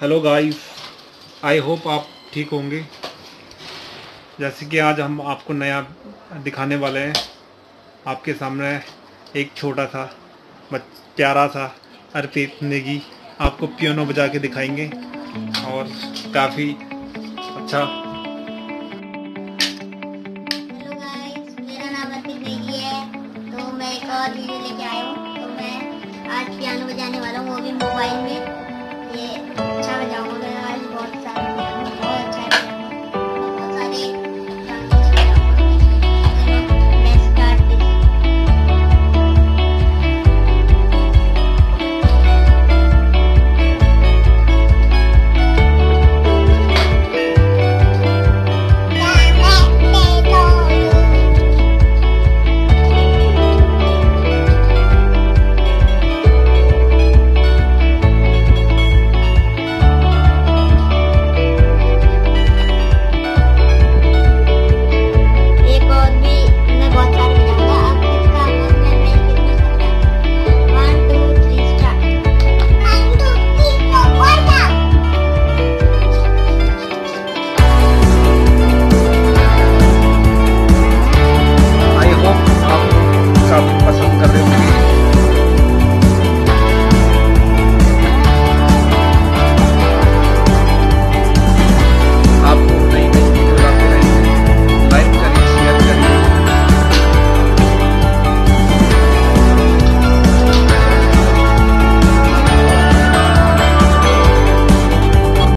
Hello guys I hope आप ठीक होंगे। जैसे कि आज हम आपको नया दिखाने वाले हैं। आपके सामने एक छोटा सा प्यारा सा अर्पित नेगी आपको पियानो बजा के दिखाएँगे और काफ़ी अच्छा। तो और वीडियो लेके आया हूँ। तो मैं आज पियानो बजाने वाला हूँ। वो भी मोबाइल में।